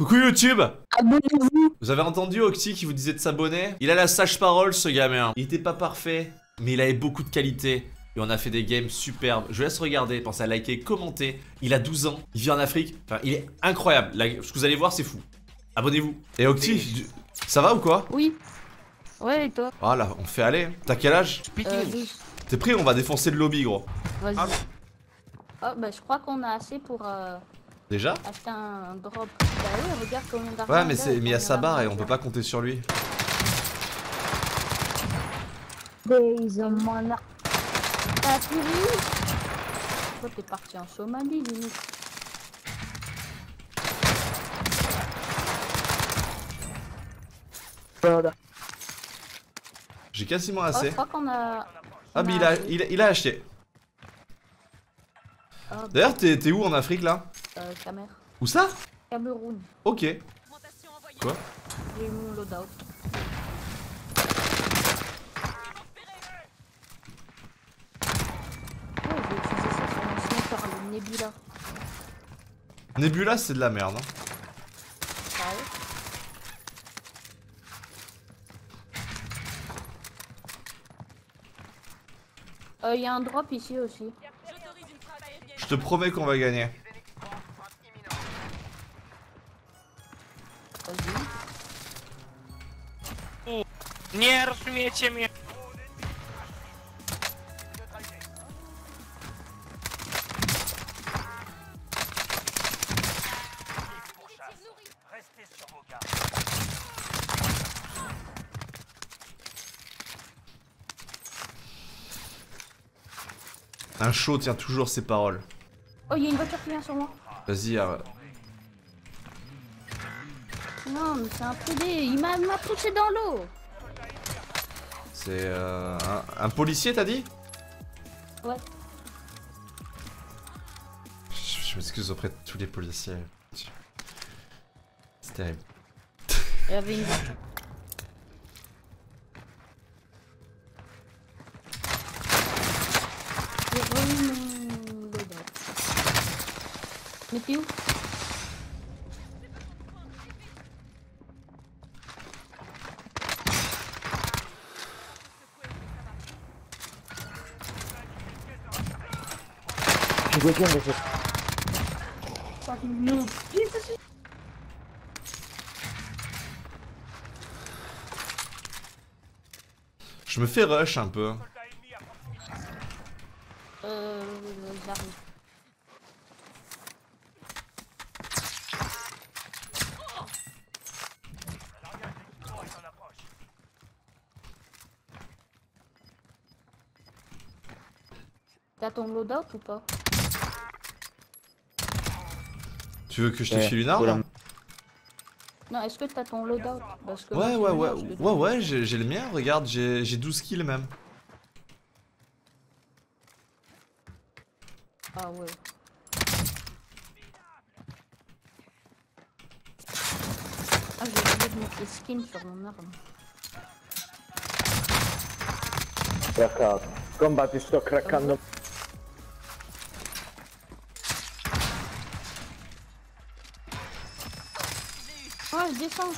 Coucou YouTube Abonnez-vous Vous avez entendu Octi qui vous disait de s'abonner? Il a la sage parole ce gamin. Il était pas parfait, mais il avait beaucoup de qualité. Et on a fait des games superbes. Je vous laisse regarder, pensez à liker, commenter. Il a 12 ans, il vit en Afrique. Enfin, il est incroyable. La- Ce que vous allez voir, c'est fou. Abonnez-vous. Et Octi, ça va ou quoi? Oui. Ouais, et toi? Voilà, on fait aller. T'as quel âge? Euh, 12. T'es prêt On va défoncer le lobby, gros. Vas-y. Ah. Oh, bah, je crois qu'on a assez pour euh, Déjà un drop. Bah oui, regarde combien d'argent. Ouais, mais il a c'est mis à combien sa barre et on peut pas compter sur lui. Ar- T'as Toi, t'es parti en Somalie, limite. J'ai quasiment Oh, je assez. crois qu'on a. Ah, mais il a, assez. il, a, il a acheté. Oh, D'ailleurs, t'es où en Afrique là? Euh, Camer. Où ça? Cameroun. Ok. Quoi? J'ai eu mon loadout. Ouais, je vais utiliser ça sur mon sniper, le Nebula. Nebula, c'est de la merde. hein. Sérieux Euh, y a un drop ici aussi. Je te promets qu'on va gagner. Nie rozumiecie mnie. Un show tient toujours ses paroles. Oh, y a une voiture qui vient sur moi. Vas-y, euh, Non, mais c'est un PD. Il m'a m'a poussé dans l'eau. C'est euh, un, un policier, t'as dit? Ouais. Je, je m'excuse auprès de tous les policiers. C'est terrible. Il y avait une Je me fais rush un peu. T'as ton loadout ou pas? Tu veux que je te Ouais, file une arme voilà. Non, est-ce que t'as ton loadout Parce que Ouais, ouais, ouais. le Ouais, ouais, j'ai le mien. Regarde, j'ai j'ai 12 kills même. Ah ouais. Ah, j'ai oublié de mettre les skins sur mon arme. Ti sto craccando. Descends.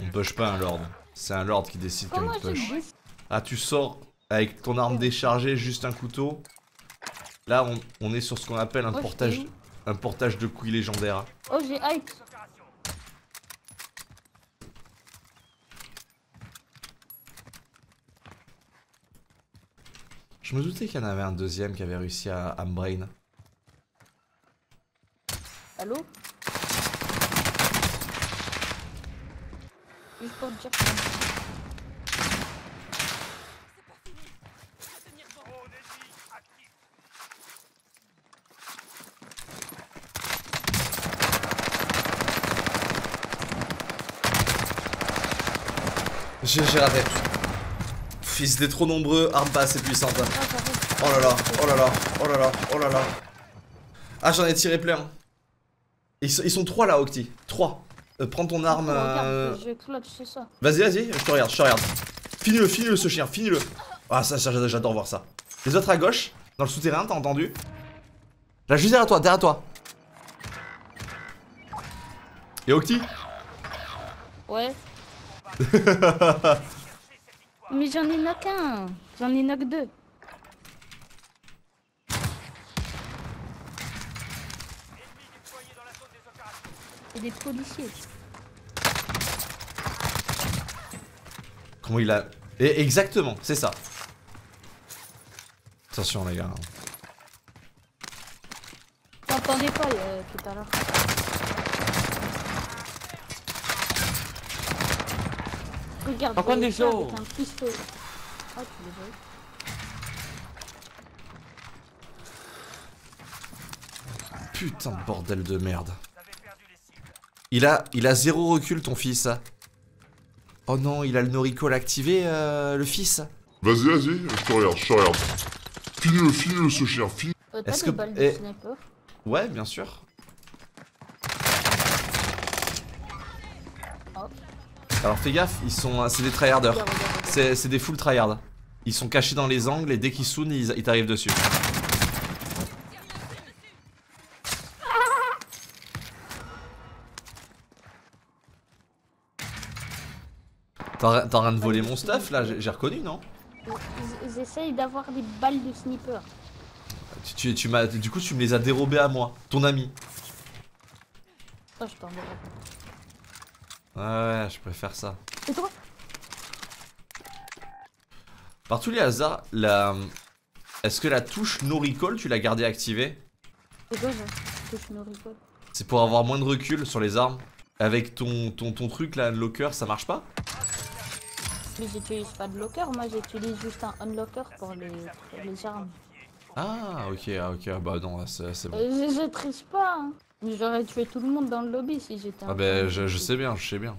On push pas un lord. C'est un lord qui décide le j'ai push. Ah, tu sors avec ton arme déchargée, juste un couteau. Là, on, on est sur ce qu'on appelle un je portage, un portage de couilles légendaire. Oh, j'ai hype. Je me doutais qu'il y en avait un deuxième qui avait réussi à, à me brain. Allô Juste pour te dire. J'ai j'ai raté. Pff, Ils étaient trop nombreux, arme pas assez puissante. Ah. Oh là là, oh là là, oh là là, oh là là. Ah, j'en ai tiré plein. Ils, sont- ils sont trois là, Octi. Trois. Euh, prends ton arme. euh. Vas-y, vas-y, je te regarde, je te regarde. Finis-le, finis-le ce chien, finis-le. Ah, ça, ça, j'adore voir ça. Les autres à gauche, dans le souterrain, t'as entendu? Là, juste derrière toi, derrière toi. Et Octi? Ouais. Mais j'en ai knock un. J'en ai knock deux. Et des policiers. Comment il a... Et exactement, c'est ça. Attention les gars. T'entendais pas euh, tout à l'heure. Regarde. Par contre, j'ai des ça gens. avec un pistolet. Ah, tu les eu. Putain de bordel de merde. Il a, il a zéro recul ton fils. Oh non, il a le no recall activé, euh, le fils. Vas-y, vas-y, je te regarde, je te regarde. Finis-le, finis-le ce chien, finis. Euh, Est-ce que- balles eh. de Ouais, bien sûr. Hop. Alors fais gaffe, ils sont, c'est des tryharders. C'est c'est des full tryhard. Ils sont cachés dans les angles et dès qu'ils soon, ils ils t'arrivent dessus. T'es en train de voler mon stuff là, j'ai reconnu non essayent d'avoir des balles de sniper. tu, tu, tu m'as, Du coup tu me les as dérobés à moi, ton ami. Oh, je t'en dérobe. Ouais, ouais, je préfère ça. Et toi? Par tous les hasards, la... Est-ce que la touche no recall, tu l'as gardée activée? Touche. C'est pour avoir moins de recul sur les armes Avec ton, ton, ton truc là, unlocker, ça marche pas? Mais j'utilise pas de locker, moi j'utilise juste un unlocker pour les, pour les armes. Ah, ok, ah, ok, bah non, c'est bon. Je, je triche pas, hein. J'aurais tué tout le monde dans le lobby si j'étais un Ah bah je, je sais bien, je sais bien.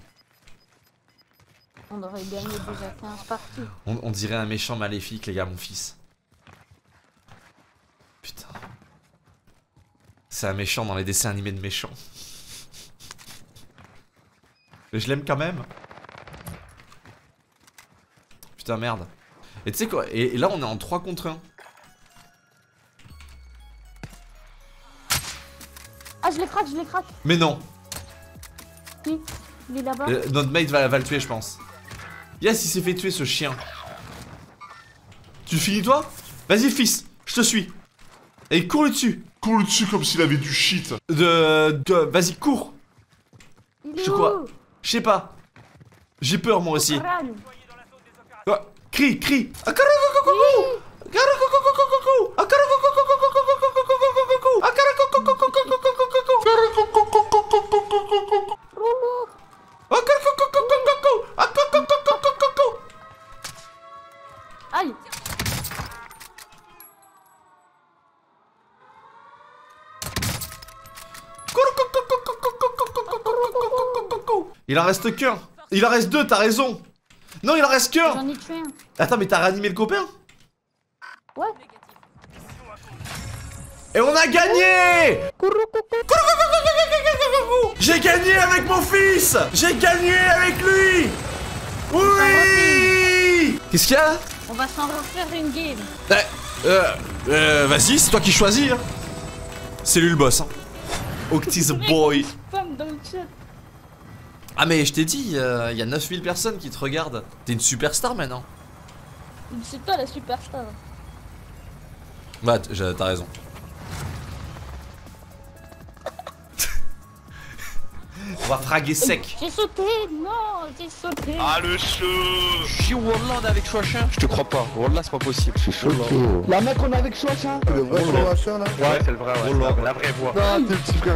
On aurait gagné déjà 15 parties. On, on dirait un méchant maléfique, les gars, mon fils. Putain. C'est un méchant dans les dessins animés de méchants. Mais je l'aime quand même. Putain, merde. Et tu sais quoi et, et là, on est en 3 contre 1. Ah, je les craque, je les craque. Mais non Qui? Il est là-bas. Euh, Notre mate va, va le tuer, je pense. Yes, il s'est fait tuer, ce chien. Tu finis, toi? Vas-y, fils, je te suis. Et cours le dessus. Cours le dessus comme s'il avait du shit. De... de Vas-y, cours. Il est je où? Crois- Je sais pas. J'ai peur, moi aussi. Ah, crie, crie. Aïe. Il en reste qu'un. Il en reste deux, t'as raison. Non, il en reste qu'un. J'en ai tué un. Attends, mais t'as réanimé le copain? Ouais. Et on a gagné J'ai gagné avec mon fils J'ai gagné avec lui Oui Qu'est-ce qu'il y a? On va s'en refaire une game. Euh, euh, euh, vas-y, c'est toi qui choisis. Hein. C'est lui le boss. Hein. Octis boy. Spam dans le chat. Ah mais je t'ai dit, euh, il y a 9000 personnes qui te regardent. T'es une superstar maintenant. C'est toi la superstar. Bah, j'ai- t'as raison. On va fraguer sec. J'ai sauté. Non, j'ai sauté. Ah le chou Je suis Wallah avec Chouachin Je te crois pas, Wallah c'est pas possible. La mec on est avec Chouach, hein Le vrai là Ouais c'est le vrai, ouais, c'est la vraie voix. Non, t'es le petit frère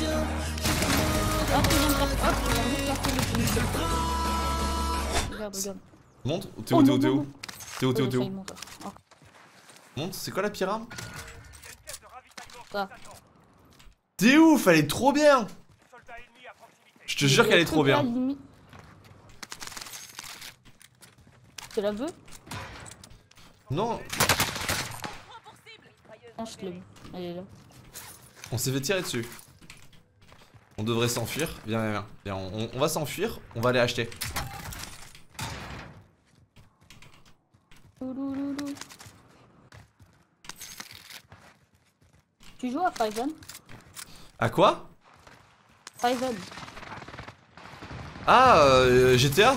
je. Hop, il vient de faire- hop, il vient de casser le Regarde, regarde. Monte T'es Oh, où T'es où T'es non. T'es où T'es où T'es où il monte. Oh, c'est quoi la pire arme. T'es ouf, elle est trop bien Je te jure qu'elle est trop bien. Tu la veux? Non. Elle est là. on s'est fait tirer dessus. On devrait s'enfuir. Viens, viens, viens. Viens, on, on va s'enfuir, on va aller acheter. Tu joues à Fiven À quoi? Fiven. Ah, euh, GTA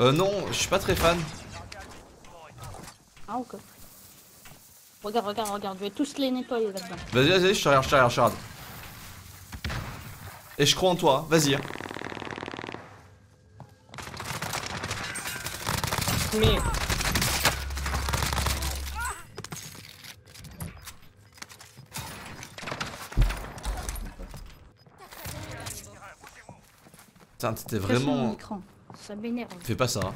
Euh, non, je suis pas très fan. Ah, ok. Regarde, regarde, regarde. Je vais tous les nettoyer là-dedans. Vas-y, vas-y, je te regarde, je te regarde, je te regarde. Et je crois en toi, vas-y. hein. Mais. Putain, t'étais mon vraiment. écran. Ça m'énerve. Fais pas ça. hein.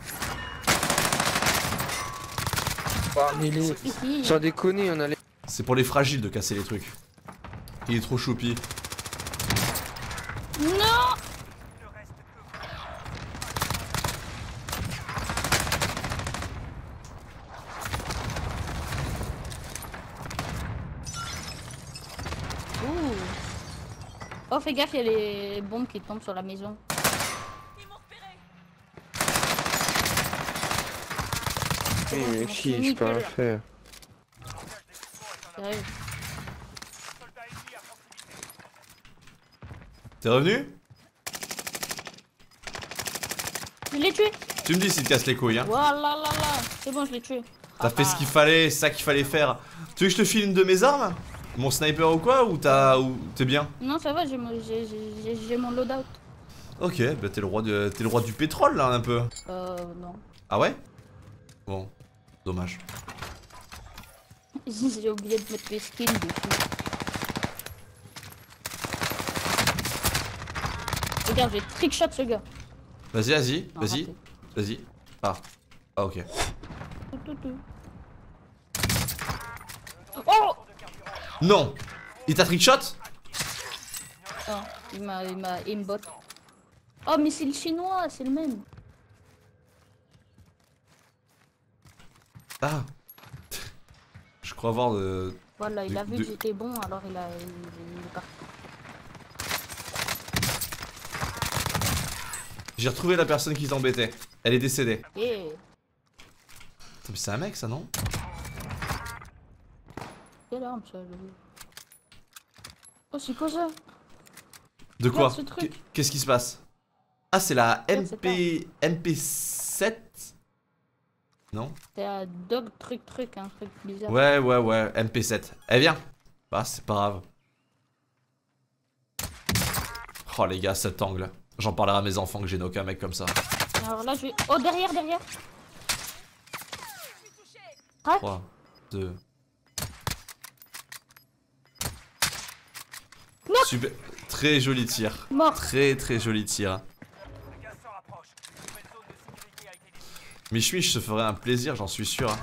Ah, mais les... Sans déconner, on a les... C'est pour les fragiles de casser les trucs. Il est trop choupi. Non Ouh. Oh, fais gaffe, il y a les bombes qui tombent sur la maison. C'est bon, Mais c'est je peux rien faire. T'es revenu? Je l'ai tué Tu me dis s'il te casse les couilles, hein. Voilà, là, là. C'est bon, je l'ai tué. T'as Ah fait ce bah. qu'il fallait, c'est ça qu'il fallait faire. Tu veux que je te file une de mes armes? Mon sniper ou quoi? Ou t'as. ou t'es bien? Non, ça va, j'ai mon, mon loadout. Ok, bah t'es le roi de. T'es le roi du pétrole là un peu. Euh, non. Ah ouais? Bon, dommage. J'ai oublié de mettre les skins dessus. Regarde, j'ai trickshot ce gars. Vas-y, vas-y, vas-y, vas-y. Ah. Ah ok. Oh Non Il t'a trickshot? Non, il m'a, il m'a aimbot. Oh, mais c'est le chinois, c'est le même. Ah. Je crois voir de. Voilà, il De- a vu de- que j'étais bon, alors il a, il, il est parti. J'ai retrouvé la personne qui t'embêtait. Elle est décédée. Eh, Putain, mais c'est un mec ça non? Quelle arme ça Oh, c'est quoi ça? De quoi? Qu'est-ce qui se passe? Ah c'est la MP... MP7 Non C'est un dog truc truc, un truc bizarre. Ouais ouais ouais MP7. Eh bien Bah c'est pas grave. Oh les gars cet angle. J'en parlerai à mes enfants que j'ai knocké un mec comme ça. Alors là, je vais. Oh, derrière, derrière 3, 2. Non. Super. Très joli tir. Mort Très très joli tir. Michmich se ferait un plaisir, j'en suis sûr. hein.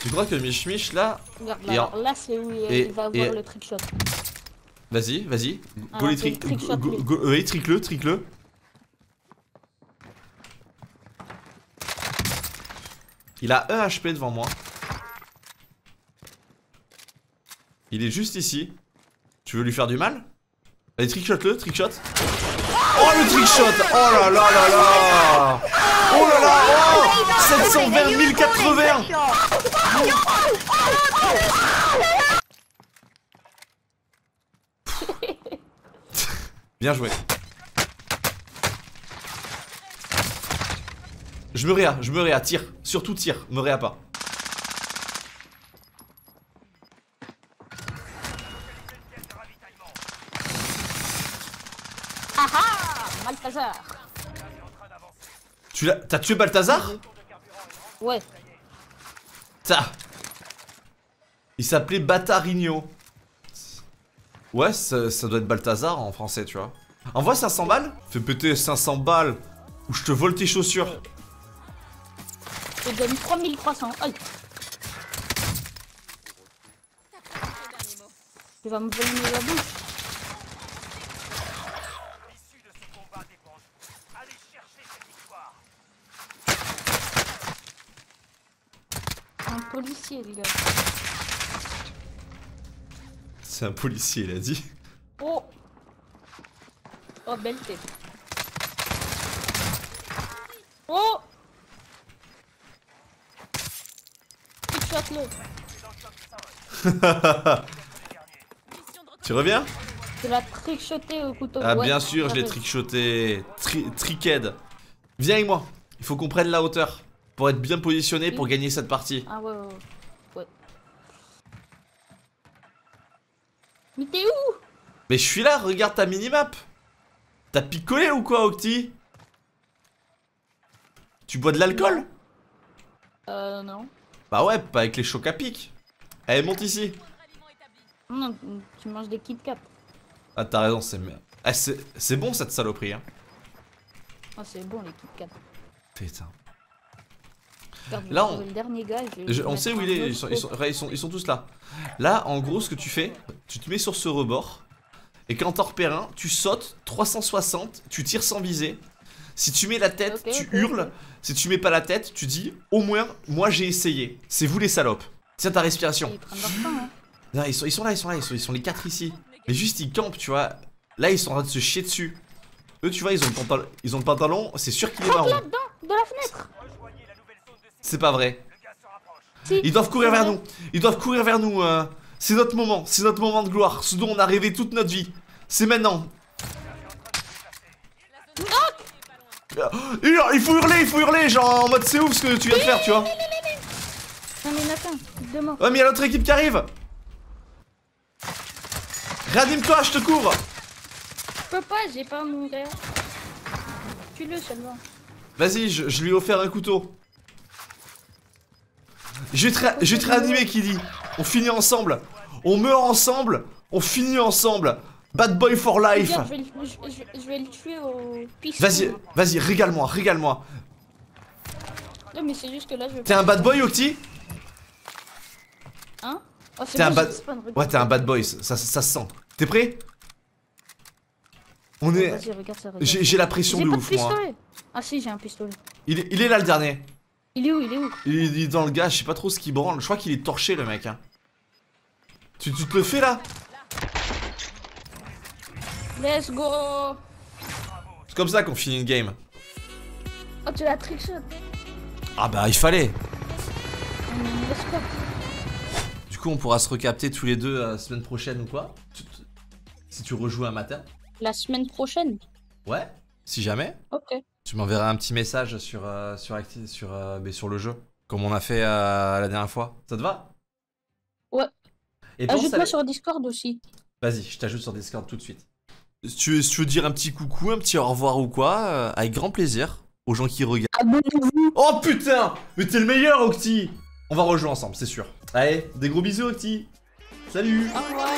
Tu crois que Michmich là Regarde, là, alors là, c'est où il, et- il va avoir et- le trickshot. Vas-y, vas-y. Ah, Go les le trick. go- Oui, trick-le, trick-le. Il a 1 HP devant moi. Il est juste ici. Tu veux lui faire du mal? Allez, trickshot-le, trickshot. Oh le trickshot Oh là là là là Oh là là oh 720 1080 Bien joué. Je me réa, je me réa, tire. Surtout tire, me réa pas. Malthazar Tu l'as. T'as tué Balthazar? Ouais, Ta. Il s'appelait Batarigno. Ouais, ça, ça doit être Balthazar en français, tu vois. Envoie 500 balles. Fais péter 500 balles. Ou je te vole tes chaussures. Je te donne 3300. Aïe. Tu vas me voler la bouche. Un policier, les gars. C'est un policier, il a dit. Oh Oh, belle tête. Oh Trickshot-le. Tu reviens? Tu l'as trickshoté au couteau. Ah Ouais, bien sûr, je l'ai t'as trickshoté. Tri tricked. Viens avec moi. Il faut qu'on prenne la hauteur. Pour être bien positionné pour gagner cette partie. Ah ouais, ouais, ouais. ouais. Mais t'es où? Mais je suis là, regarde ta minimap. T'as picolé ou quoi, Octi? Tu bois de l'alcool? Euh, non. Bah ouais, pas avec les chocs à pic. Allez, monte ici. Non, tu manges des Kit Kat. Ah, t'as raison, c'est ah, c'est c'est bon cette saloperie. Hein. Ah, c'est bon les Kit Kat. Putain. Là, on- le dernier gars. je on sait où il est, ils sont, ils, sont, scope. ouais, ils, sont, ils sont tous là. Là, en gros, ce que tu fais, tu te mets sur ce rebord, et quand t'en repères un, tu sautes 360, tu tires sans viser. Si tu mets la tête, tu hurles. Si tu mets pas la tête, tu dis au moins, moi j'ai essayé. C'est vous les salopes. Tiens ta respiration. Ils leur temps, hein. Non, ils sont, ils sont là, ils sont là, ils sont, ils sont les quatre ici. Mais juste ils campent, tu vois. Là, ils sont en train de se chier dessus. Eux, tu vois, ils ont le pantalon, ils ont le pantalon c'est sûr qu'il est marron. Là-dedans, de la fenêtre C'est pas vrai. Ils doivent courir vers nous. Ils doivent courir vers nous. euh. C'est notre moment. C'est notre moment de gloire. Ce dont on a rêvé toute notre vie. C'est maintenant. Il il faut hurler, il faut hurler, genre en mode c'est ouf ce que tu viens de faire, tu vois. Non mais. Ouais, mais il y a l'autre équipe qui arrive. Réanime-toi, je te cours. Je peux pas, j'ai pas mon verre. Tue-le seulement. Vas-y, je, je lui ai offert un couteau. Je vais te, ré- je vais te réanimer, Kiddy. On finit ensemble. On meurt ensemble. On finit ensemble. Bad boy for life. Je vais, le- je, je- je vais le tuer au pistolet. Vas-y, vas-y, régale-moi, régale-moi. Non mais c'est juste que là je vais T'es un bad boy, Octi? Hein? Oh, T'es un bad- j'ai. Ouais, t'es un bad boy, ça, ça, ça se sent. T'es prêt? On est. J'ai j'ai la pression J'ai de ouf, moi. Ah si, j'ai un pistolet. Il est, il est là le dernier. Il est où Il est où? Il est, il est dans le gars, je sais pas trop ce qu'il branle. Je crois qu'il est torché, le mec. Hein. Tu, tu te le fais là? Let's go C'est comme ça qu'on finit une game. Oh, tu l'as trickshot. Ah bah, il fallait. Go. Du coup, on pourra se recapter tous les deux la semaine prochaine ou quoi? Si tu rejoues un matin. La semaine prochaine? Ouais, si jamais. Ok. Tu m'enverras un petit message sur, euh, sur, Acti- sur, euh, mais sur le jeu, comme on a fait euh, la dernière fois. Ça te va? Ouais. Et pense Ajoute-moi à- sur Discord aussi. Vas-y, je t'ajoute sur Discord tout de suite. Si tu, veux, si tu veux dire un petit coucou, un petit au revoir ou quoi, euh, avec grand plaisir aux gens qui regardent. Abonnez-vous. Oh putain Mais t'es le meilleur, Octi On va rejouer ensemble, c'est sûr. Allez, des gros bisous, Octi Salut Au revoir.